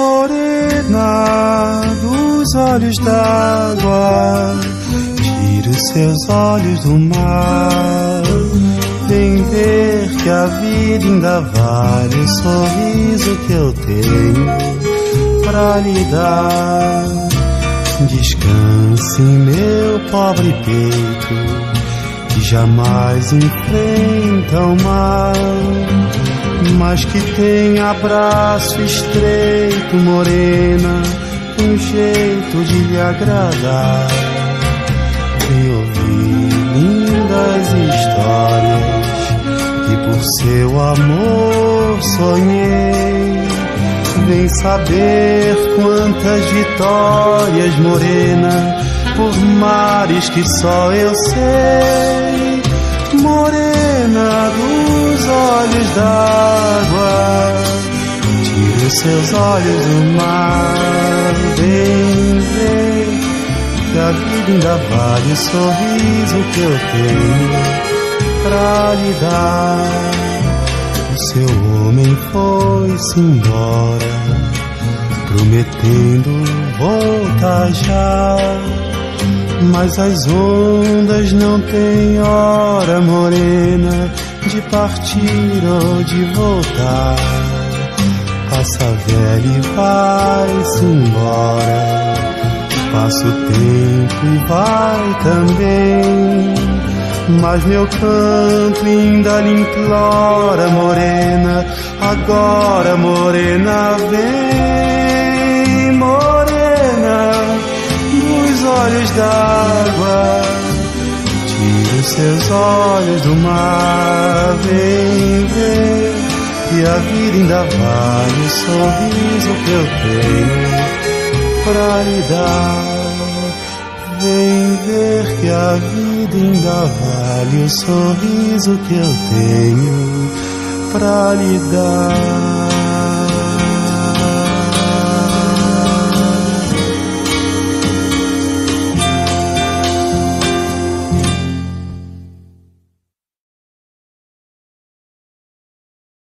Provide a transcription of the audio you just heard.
Morena dos olhos d'água, tire os seus olhos do mar. Vem ver que a vida ainda vale o sorriso que eu tenho pra lhe dar. Descanse meu pobre peito, que jamais enfrenta o mal mas que tem abraço estreito, morena, um jeito de lhe agradar. E ouvir lindas histórias que por seu amor sonhei. Vem saber quantas vitórias, morena, por mares que só eu sei. Morena dos olhos d'água, seus olhos do mar, vem ver que a vida ainda vale o sorriso que eu tenho pra lhe dar. O seu homem foi-se embora, prometendo voltar já. Mas as ondas não têm hora morena de partir ou de voltar. Passa velho e vai-se embora. Passa o tempo e vai também. Mas meu canto ainda lhe implora, morena. Agora, morena, vem, morena, dos olhos d'água Tire os seus olhos do mar, vem ver que a vida ainda vale o sorriso que eu tenho pra lhe dar. Vem ver que a vida ainda vale o sorriso que eu tenho pra lhe dar.